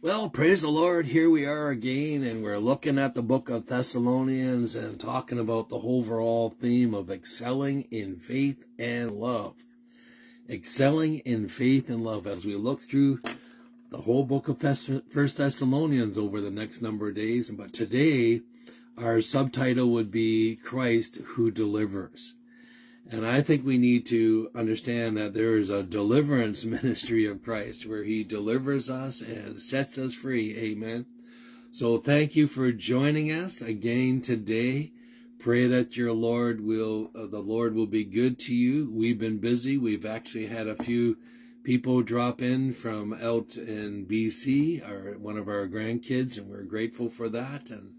Well, praise the Lord. Here we are again, and we're looking at the book of Thessalonians and talking about the overall theme of excelling in faith and love. Excelling in faith and love as we look through the whole book of First Thessalonians over the next number of days. But today, our subtitle would be Christ who delivers. And I think we need to understand that there is a deliverance ministry of Christ where he delivers us and sets us free. Amen. So thank you for joining us again today. Pray that your Lord will, uh, the Lord will be good to you. We've been busy. We've actually had a few people drop in from out in BC, our, one of our grandkids, and we're grateful for that. And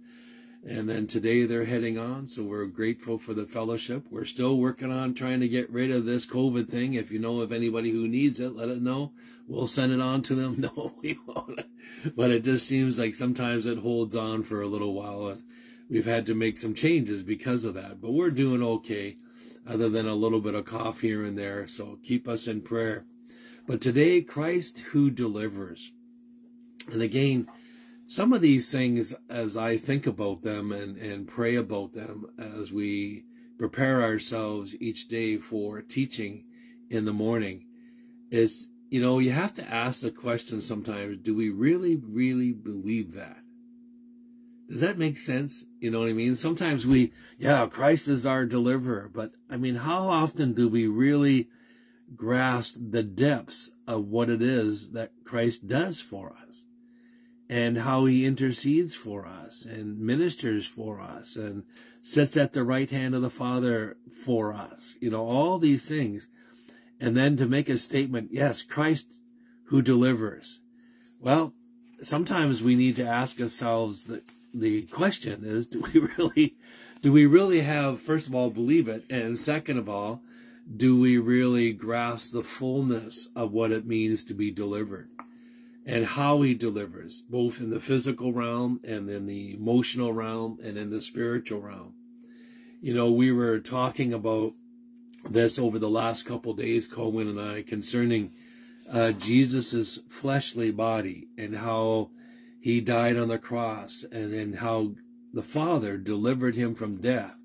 and then today they're heading on, so we're grateful for the fellowship. We're still working on trying to get rid of this COVID thing. If you know of anybody who needs it, let it know. We'll send it on to them. No, we won't. But it just seems like sometimes it holds on for a little while. And we've had to make some changes because of that. But we're doing okay, other than a little bit of cough here and there. So keep us in prayer. But today, Christ who delivers. And again, some of these things, as I think about them and, and pray about them as we prepare ourselves each day for teaching in the morning, is, you know, you have to ask the question sometimes do we really, really believe that? Does that make sense? You know what I mean? Sometimes we, yeah, Christ is our deliverer, but I mean, how often do we really grasp the depths of what it is that Christ does for us? And how he intercedes for us and ministers for us and sits at the right hand of the Father for us. You know, all these things. And then to make a statement, yes, Christ who delivers. Well, sometimes we need to ask ourselves the, the question is, do we really, do we really have, first of all, believe it? And second of all, do we really grasp the fullness of what it means to be delivered? And how he delivers, both in the physical realm and in the emotional realm and in the spiritual realm. You know, we were talking about this over the last couple days, Colwyn and I, concerning uh, Jesus's fleshly body and how he died on the cross and, and how the Father delivered him from death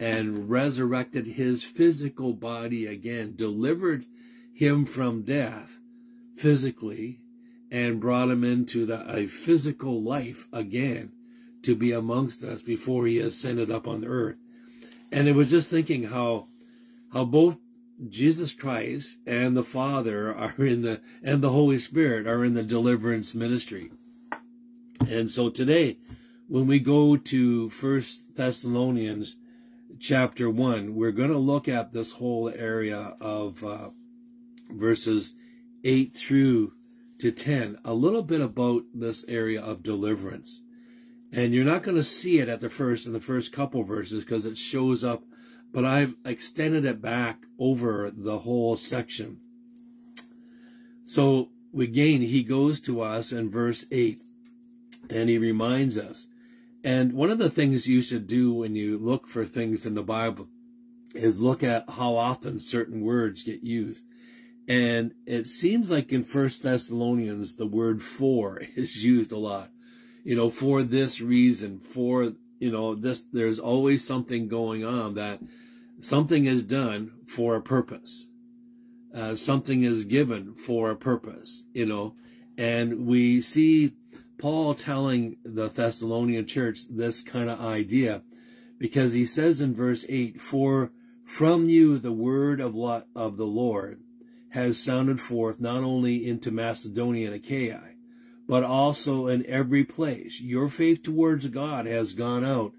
and resurrected his physical body again, delivered him from death physically and brought him into the, a physical life again to be amongst us before he ascended up on earth. And it was just thinking how, how both Jesus Christ and the Father are in the, and the Holy Spirit are in the deliverance ministry. And so today, when we go to First Thessalonians chapter one, we're going to look at this whole area of uh, verses eight through to 10 a little bit about this area of deliverance. And you're not going to see it at the first in the first couple verses because it shows up, but I've extended it back over the whole section. So again, he goes to us in verse 8 and he reminds us. And one of the things you should do when you look for things in the Bible is look at how often certain words get used. And it seems like in First Thessalonians, the word for is used a lot. You know, for this reason, for, you know, this, there's always something going on that something is done for a purpose. Uh, something is given for a purpose, you know, and we see Paul telling the Thessalonian church this kind of idea because he says in verse 8, for from you the word of, of the Lord has sounded forth not only into Macedonia and Achaia, but also in every place. Your faith towards God has gone out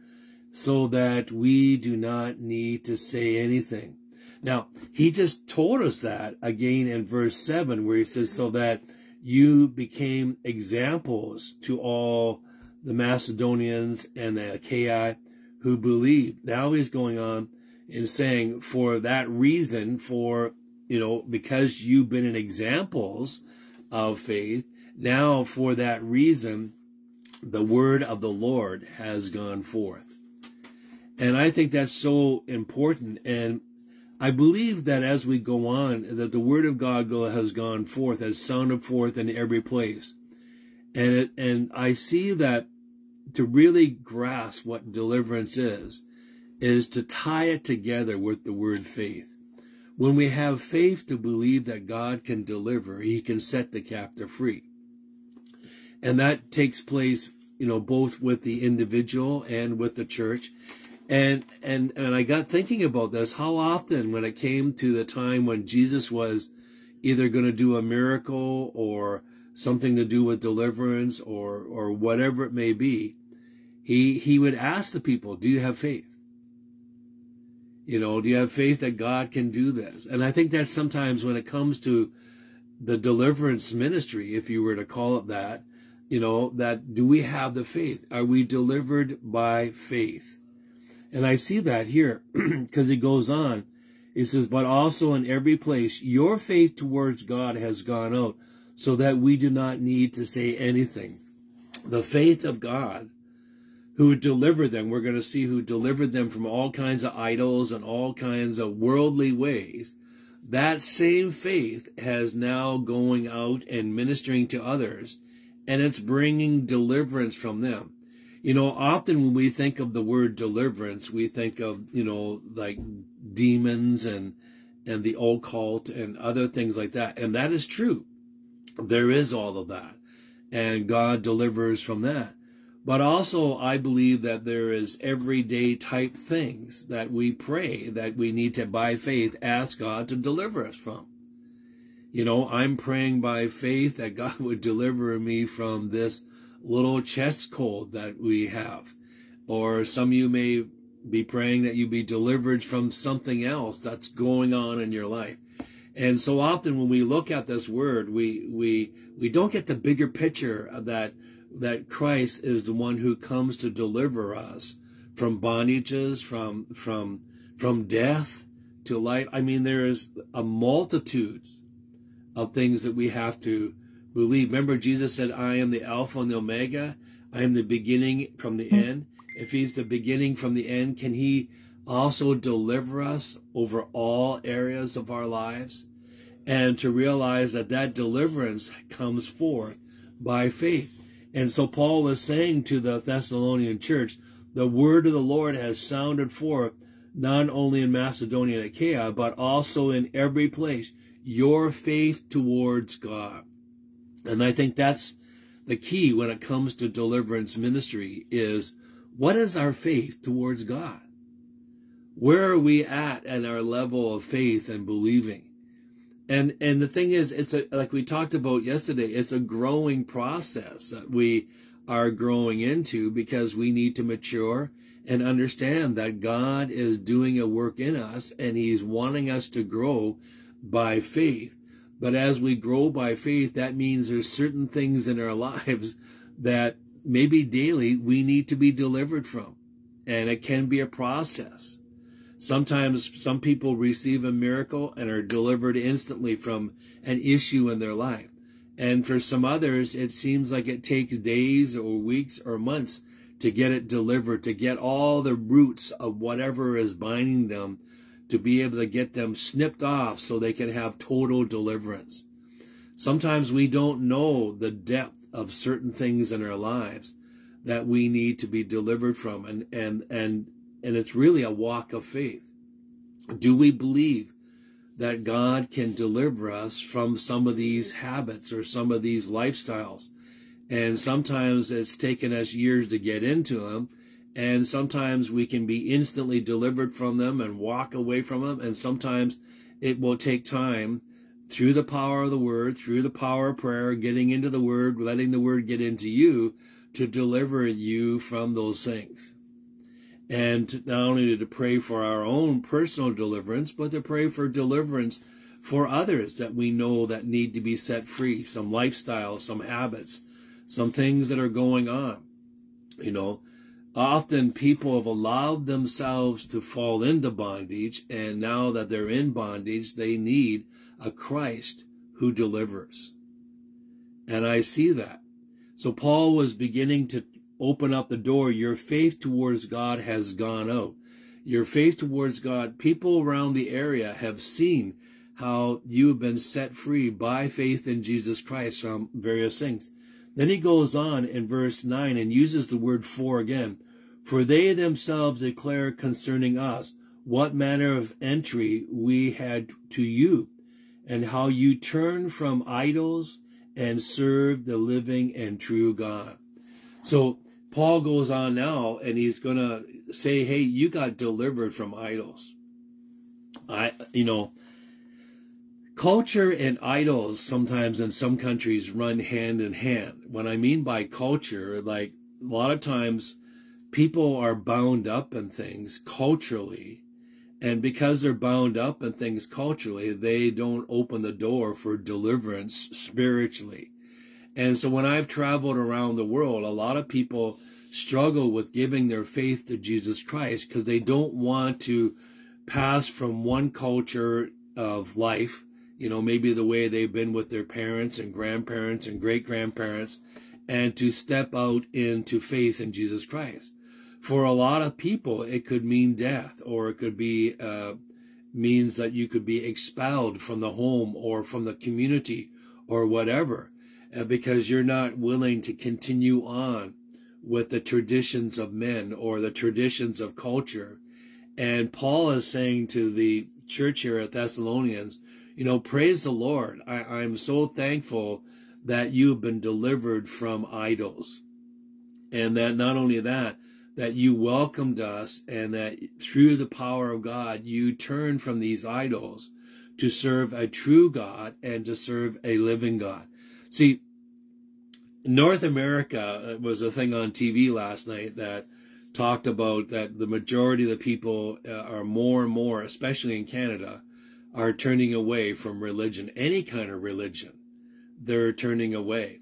so that we do not need to say anything. Now, he just told us that again in verse 7, where he says, so that you became examples to all the Macedonians and the Achaia who believed. Now he's going on and saying, for that reason, for you know, because you've been in examples of faith, now for that reason, the word of the Lord has gone forth. And I think that's so important. And I believe that as we go on, that the word of God has gone forth, has sounded forth in every place. And it, and I see that to really grasp what deliverance is, is to tie it together with the word faith. When we have faith to believe that God can deliver, he can set the captive free. And that takes place, you know, both with the individual and with the church. And, and, and I got thinking about this, how often when it came to the time when Jesus was either going to do a miracle or something to do with deliverance or, or whatever it may be, he, he would ask the people, do you have faith? You know, do you have faith that God can do this? And I think that sometimes when it comes to the deliverance ministry, if you were to call it that, you know, that do we have the faith? Are we delivered by faith? And I see that here because it goes on. It says, but also in every place, your faith towards God has gone out so that we do not need to say anything. The faith of God who delivered them. We're going to see who delivered them from all kinds of idols and all kinds of worldly ways. That same faith has now going out and ministering to others and it's bringing deliverance from them. You know, often when we think of the word deliverance, we think of, you know, like demons and, and the occult and other things like that. And that is true. There is all of that. And God delivers from that. But also, I believe that there is everyday type things that we pray that we need to, by faith, ask God to deliver us from. You know, I'm praying by faith that God would deliver me from this little chest cold that we have. Or some of you may be praying that you be delivered from something else that's going on in your life. And so often when we look at this word, we, we, we don't get the bigger picture of that that Christ is the one who comes to deliver us from bondages, from from from death to life. I mean, there is a multitude of things that we have to believe. Remember, Jesus said, I am the Alpha and the Omega. I am the beginning from the mm-hmm. end. If he's the beginning from the end, can he also deliver us over all areas of our lives? And to realize that that deliverance comes forth by faith. And so Paul is saying to the Thessalonian church, the word of the Lord has sounded forth not only in Macedonia and Achaia, but also in every place, your faith towards God. And I think that's the key when it comes to deliverance ministry is what is our faith towards God? Where are we at in our level of faith and believing? And and the thing is, it's a like we talked about yesterday. It's a growing process that we are growing into because we need to mature and understand that God is doing a work in us and He's wanting us to grow by faith. But as we grow by faith, that means there's certain things in our lives that maybe daily we need to be delivered from. And it can be a process. Sometimes some people receive a miracle and are delivered instantly from an issue in their life. And for some others, it seems like it takes days or weeks or months to get it delivered, to get all the roots of whatever is binding them, to be able to get them snipped off so they can have total deliverance. Sometimes we don't know the depth of certain things in our lives that we need to be delivered from. And, and, and and it's really a walk of faith. Do we believe that God can deliver us from some of these habits or some of these lifestyles? And sometimes it's taken us years to get into them. And sometimes we can be instantly delivered from them and walk away from them. And sometimes it will take time through the power of the word, through the power of prayer, getting into the word, letting the word get into you to deliver you from those things and not only to pray for our own personal deliverance, but to pray for deliverance for others that we know that need to be set free, some lifestyles, some habits, some things that are going on. You know, often people have allowed themselves to fall into bondage, and now that they're in bondage, they need a Christ who delivers. And I see that. So Paul was beginning to open up the door, your faith towards God has gone out. Your faith towards God, people around the area have seen how you have been set free by faith in Jesus Christ from various things. Then he goes on in verse 9 and uses the word for again. For they themselves declare concerning us what manner of entry we had to you, and how you turned from idols and served the living and true God. So Paul goes on now and he's going to say, Hey, you got delivered from idols. I, you know, culture and idols sometimes in some countries run hand in hand. What I mean by culture, like a lot of times people are bound up in things culturally. And because they're bound up in things culturally, they don't open the door for deliverance spiritually. And so when I've traveled around the world, a lot of people struggle with giving their faith to Jesus Christ because they don't want to pass from one culture of life, you know, maybe the way they've been with their parents and grandparents and great grandparents, and to step out into faith in Jesus Christ. For a lot of people, it could mean death, or it could be uh, means that you could be expelled from the home or from the community or whatever, Uh, because you're not willing to continue on with the traditions of men or the traditions of culture and Paul is saying to the church here at Thessalonians, you know, praise the Lord. I, I'm so thankful that you've been delivered from idols. And that not only that, that you welcomed us and that through the power of God, you turned from these idols to serve a true God and to serve a living God. See, North America was a thing on TV last night that talked about that the majority of the people uh, are more and more, especially in Canada, are turning away from religion, any kind of religion. They're turning away.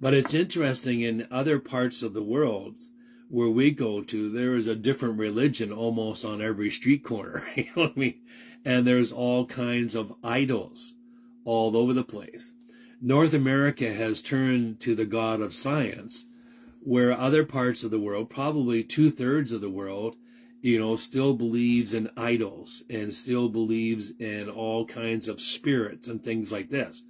But it's interesting in other parts of the world where we go to, there is a different religion almost on every street corner. you know what I mean? And there's all kinds of idols all over the place. North America has turned to the God of science where other parts of the world, probably two thirds of the world, you know, still believes in idols and still believes in all kinds of spirits and things like this.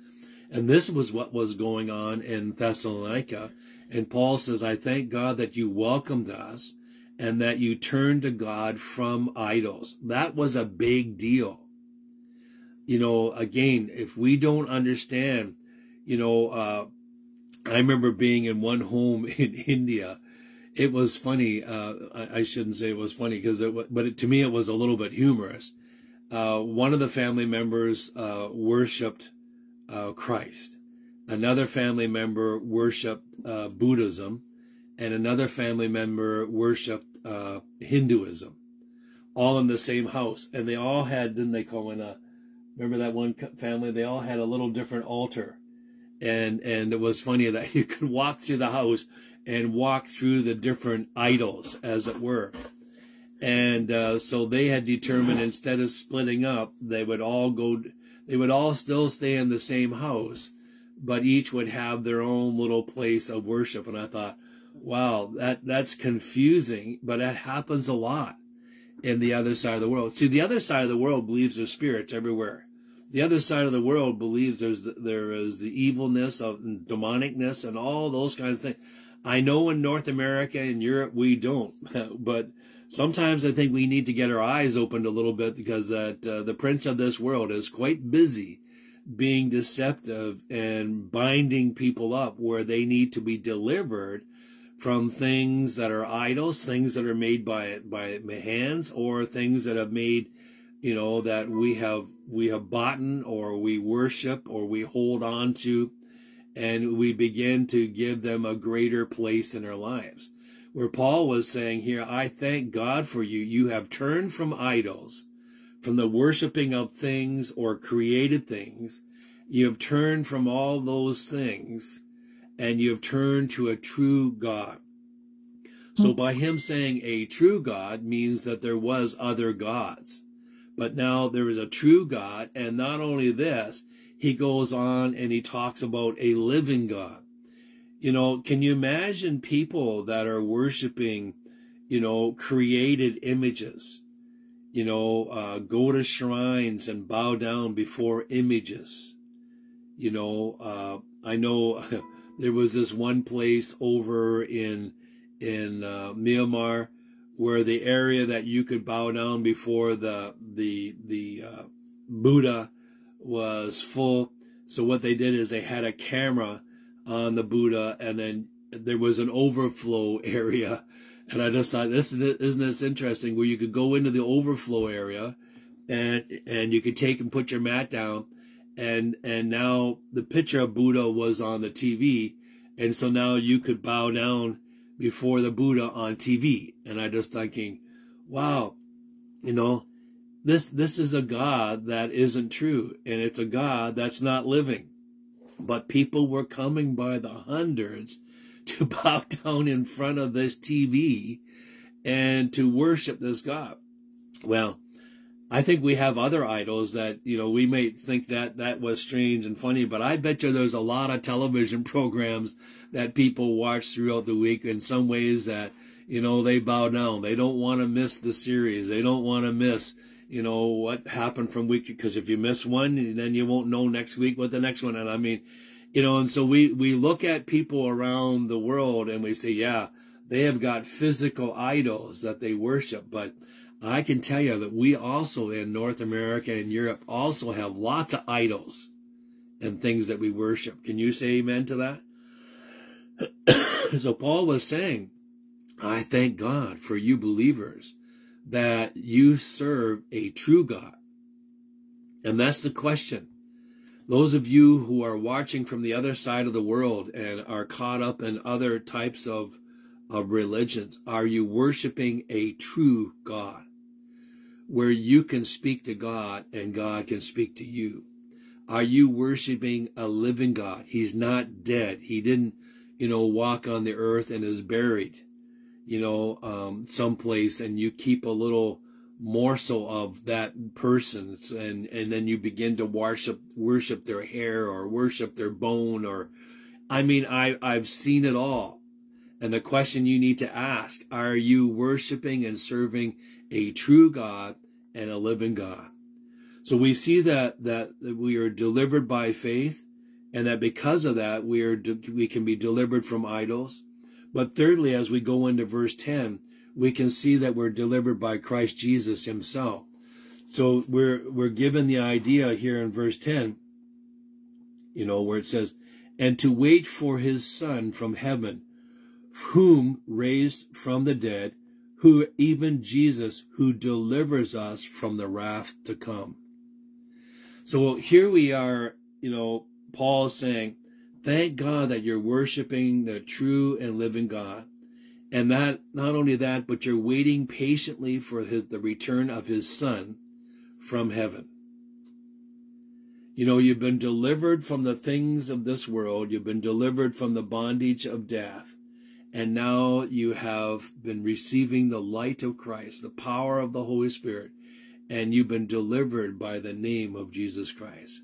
And this was what was going on in Thessalonica. And Paul says, I thank God that you welcomed us and that you turned to God from idols. That was a big deal. You know, again, if we don't understand, you know, uh, I remember being in one home in India. It was funny. Uh, I, I, shouldn't say it was funny because it, was, but it, to me it was a little bit humorous. Uh, one of the family members uh, worshipped uh, Christ. Another family member worshipped uh, Buddhism, and another family member worshipped uh, Hinduism. All in the same house, and they all had. Didn't they call in a? Remember that one family? They all had a little different altar and and it was funny that you could walk through the house and walk through the different idols, as it were. And uh, so they had determined instead of splitting up, they would all go. They would all still stay in the same house, but each would have their own little place of worship. And I thought, wow, that that's confusing, but that happens a lot in the other side of the world. See, the other side of the world believes there's spirits everywhere the other side of the world believes there's there is the evilness of demonicness and all those kinds of things. I know in North America and Europe we don't, but sometimes I think we need to get our eyes opened a little bit because that uh, the prince of this world is quite busy being deceptive and binding people up where they need to be delivered from things that are idols, things that are made by by hands, or things that have made you know, that we have, we have bought or we worship or we hold on to, and we begin to give them a greater place in our lives. Where Paul was saying here, I thank God for you. You have turned from idols, from the worshiping of things or created things. You have turned from all those things and you have turned to a true God. So hmm. by him saying a true God means that there was other gods but now there is a true God. And not only this, he goes on and he talks about a living God. You know, can you imagine people that are worshiping, you know, created images? You know, uh, go to shrines and bow down before images. You know, uh, I know there was this one place over in in uh, Myanmar where the area that you could bow down before the the the uh, Buddha was full. So what they did is they had a camera on the Buddha, and then there was an overflow area. And I just thought, this isn't this interesting? Where you could go into the overflow area, and and you could take and put your mat down, and and now the picture of Buddha was on the TV, and so now you could bow down before the Buddha on TV. And I just thinking, wow, you know, this, this is a God that isn't true. And it's a God that's not living. But people were coming by the hundreds to bow down in front of this TV and to worship this God. Well, I think we have other idols that, you know, we may think that that was strange and funny, but I bet you there's a lot of television programs that people watch throughout the week in some ways that, you know, they bow down. They don't want to miss the series. They don't want to miss, you know, what happened from week because if you miss one, then you won't know next week what the next one. And I mean, you know, and so we, we look at people around the world and we say, yeah, they have got physical idols that they worship, but I can tell you that we also in North America and Europe also have lots of idols and things that we worship. Can you say amen to that? so Paul was saying, I thank God for you believers that you serve a true God. And that's the question. Those of you who are watching from the other side of the world and are caught up in other types of, of religions, are you worshiping a true God? Where you can speak to God and God can speak to you? Are you worshiping a living God? He's not dead. He didn't, you know, walk on the earth and is buried, you know, um, someplace and you keep a little morsel of that person and, and then you begin to worship, worship their hair or worship their bone or, I mean, I, I've seen it all. And the question you need to ask, are you worshiping and serving a true God and a living God. So we see that, that, we are delivered by faith and that because of that, we are, we can be delivered from idols. But thirdly, as we go into verse 10, we can see that we're delivered by Christ Jesus himself. So we're, we're given the idea here in verse 10, you know, where it says, and to wait for his son from heaven, whom raised from the dead, who even Jesus, who delivers us from the wrath to come. So here we are, you know, Paul saying, thank God that you're worshiping the true and living God. And that, not only that, but you're waiting patiently for his, the return of his son from heaven. You know, you've been delivered from the things of this world. You've been delivered from the bondage of death. And now you have been receiving the light of Christ, the power of the Holy Spirit, and you've been delivered by the name of Jesus Christ.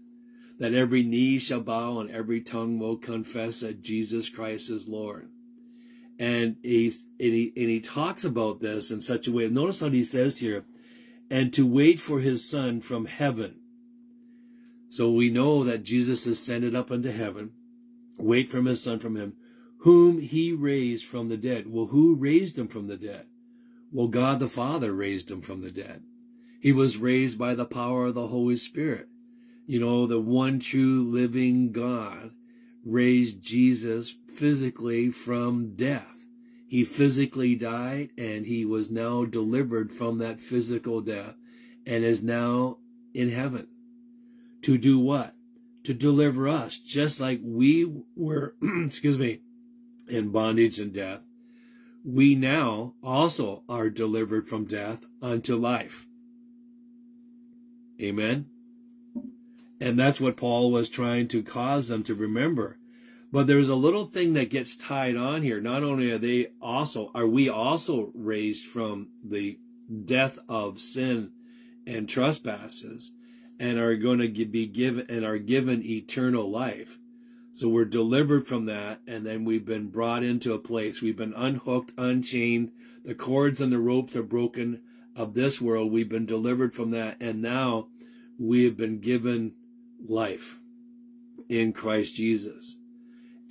That every knee shall bow and every tongue will confess that Jesus Christ is Lord. And, and, he, and he talks about this in such a way. Notice what he says here, and to wait for his son from heaven. So we know that Jesus ascended up into heaven. Wait for his son from him whom he raised from the dead. Well, who raised him from the dead? Well, God the Father raised him from the dead. He was raised by the power of the Holy Spirit. You know, the one true living God raised Jesus physically from death. He physically died and he was now delivered from that physical death and is now in heaven. To do what? To deliver us, just like we were, excuse me, in bondage and death, we now also are delivered from death unto life. Amen. And that's what Paul was trying to cause them to remember. But there's a little thing that gets tied on here. Not only are they also, are we also raised from the death of sin and trespasses and are going to be given and are given eternal life. So we're delivered from that, and then we've been brought into a place. We've been unhooked, unchained. The cords and the ropes are broken of this world. We've been delivered from that, and now we have been given life in Christ Jesus.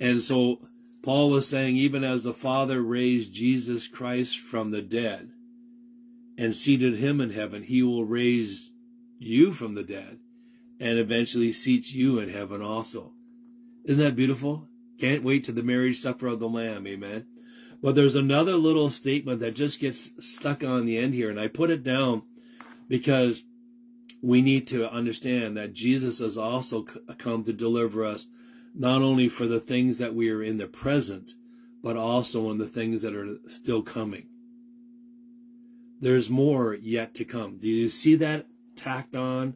And so Paul was saying, even as the Father raised Jesus Christ from the dead and seated him in heaven, he will raise you from the dead and eventually seats you in heaven also. Isn't that beautiful? Can't wait to the marriage supper of the Lamb. Amen. But there's another little statement that just gets stuck on the end here, and I put it down because we need to understand that Jesus has also come to deliver us not only for the things that we are in the present, but also in the things that are still coming. There's more yet to come. Do you see that tacked on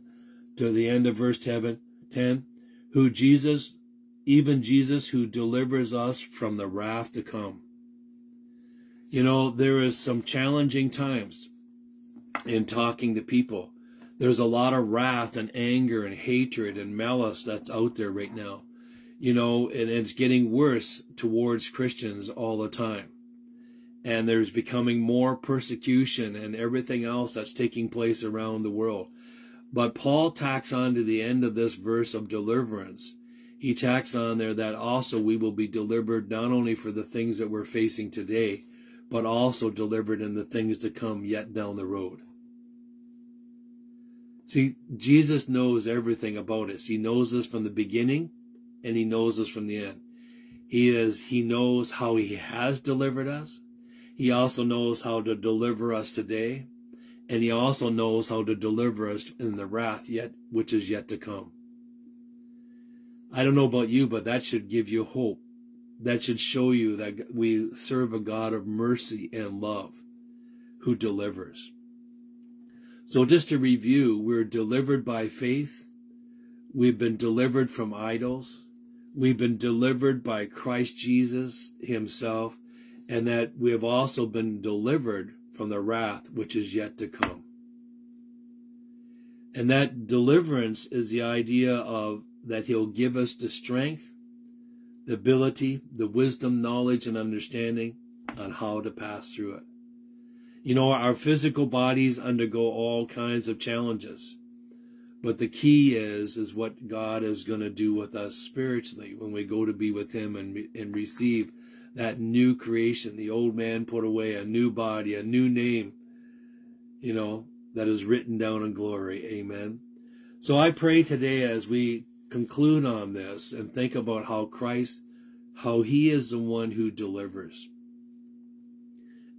to the end of verse 10? Who Jesus, even Jesus, who delivers us from the wrath to come. You know, there is some challenging times in talking to people. There's a lot of wrath and anger and hatred and malice that's out there right now you know, and it's getting worse towards Christians all the time. And there's becoming more persecution and everything else that's taking place around the world. But Paul tacks on to the end of this verse of deliverance. He tacks on there that also we will be delivered not only for the things that we're facing today, but also delivered in the things to come yet down the road. See, Jesus knows everything about us. He knows us from the beginning and he knows us from the end. He is, he knows how he has delivered us. He also knows how to deliver us today. And he also knows how to deliver us in the wrath yet, which is yet to come. I don't know about you, but that should give you hope. That should show you that we serve a God of mercy and love who delivers. So just to review, we're delivered by faith. We've been delivered from idols. We've been delivered by Christ Jesus himself, and that we have also been delivered from the wrath which is yet to come. And that deliverance is the idea of that he'll give us the strength, the ability, the wisdom, knowledge, and understanding on how to pass through it. You know, our physical bodies undergo all kinds of challenges. But the key is, is what God is going to do with us spiritually when we go to be with Him and, and receive that new creation, the old man put away, a new body, a new name, you know, that is written down in glory. Amen. So I pray today as we conclude on this and think about how Christ, how He is the one who delivers.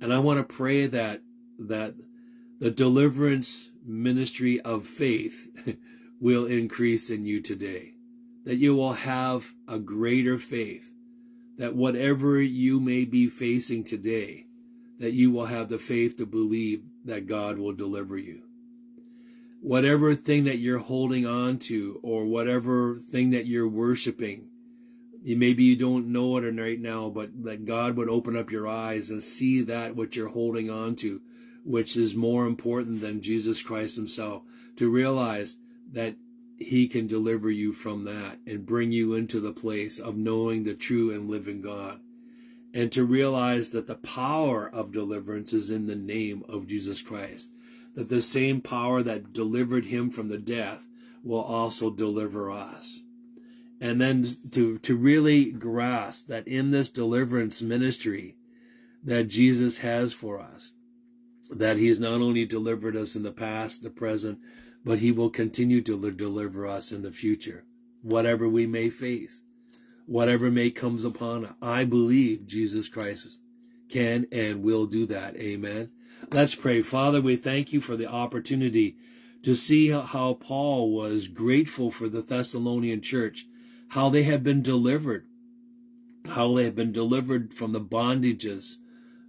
And I want to pray that, that the deliverance ministry of faith will increase in you today. That you will have a greater faith. That whatever you may be facing today, that you will have the faith to believe that God will deliver you. Whatever thing that you're holding on to or whatever thing that you're worshiping, maybe you don't know it right now, but that God would open up your eyes and see that what you're holding on to which is more important than Jesus Christ himself, to realize that he can deliver you from that and bring you into the place of knowing the true and living God. And to realize that the power of deliverance is in the name of Jesus Christ. That the same power that delivered him from the death will also deliver us. And then to, to really grasp that in this deliverance ministry that Jesus has for us, that he has not only delivered us in the past, the present, but he will continue to deliver us in the future, whatever we may face, whatever may comes upon us. I believe Jesus Christ can and will do that. Amen. Let's pray. Father, we thank you for the opportunity to see how Paul was grateful for the Thessalonian church, how they had been delivered, how they had been delivered from the bondages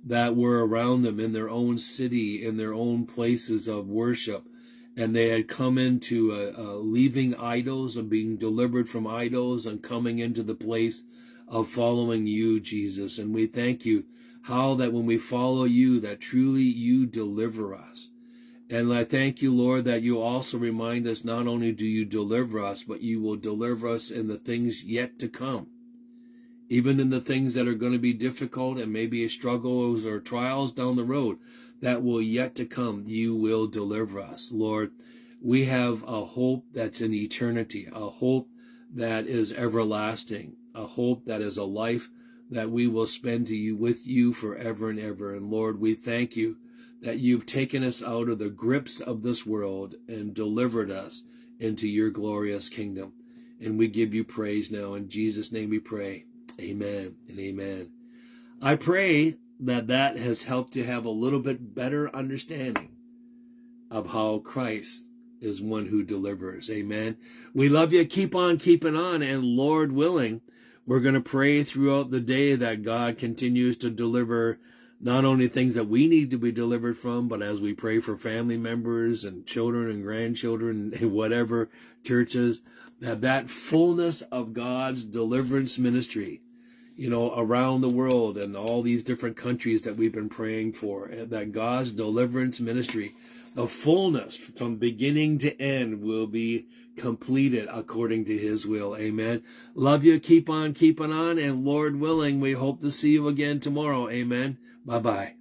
that were around them in their own city, in their own places of worship. And they had come into uh, uh, leaving idols and being delivered from idols and coming into the place of following you, Jesus. And we thank you how that when we follow you, that truly you deliver us. And I thank you, Lord, that you also remind us not only do you deliver us, but you will deliver us in the things yet to come even in the things that are going to be difficult and maybe struggles or trials down the road that will yet to come, you will deliver us. Lord, we have a hope that's in eternity, a hope that is everlasting, a hope that is a life that we will spend to you with you forever and ever. And Lord, we thank you that you've taken us out of the grips of this world and delivered us into your glorious kingdom. And we give you praise now. In Jesus' name we pray. Amen and amen. I pray that that has helped to have a little bit better understanding of how Christ is one who delivers. Amen. We love you. Keep on keeping on. And Lord willing, we're going to pray throughout the day that God continues to deliver not only things that we need to be delivered from, but as we pray for family members and children and grandchildren and whatever churches, that that fullness of God's deliverance ministry, you know, around the world and all these different countries that we've been praying for, eh, that God's deliverance ministry, the fullness from beginning to end will be completed according to his will. Amen. Love you. Keep on keeping on. And Lord willing, we hope to see you again tomorrow. Amen. Bye bye.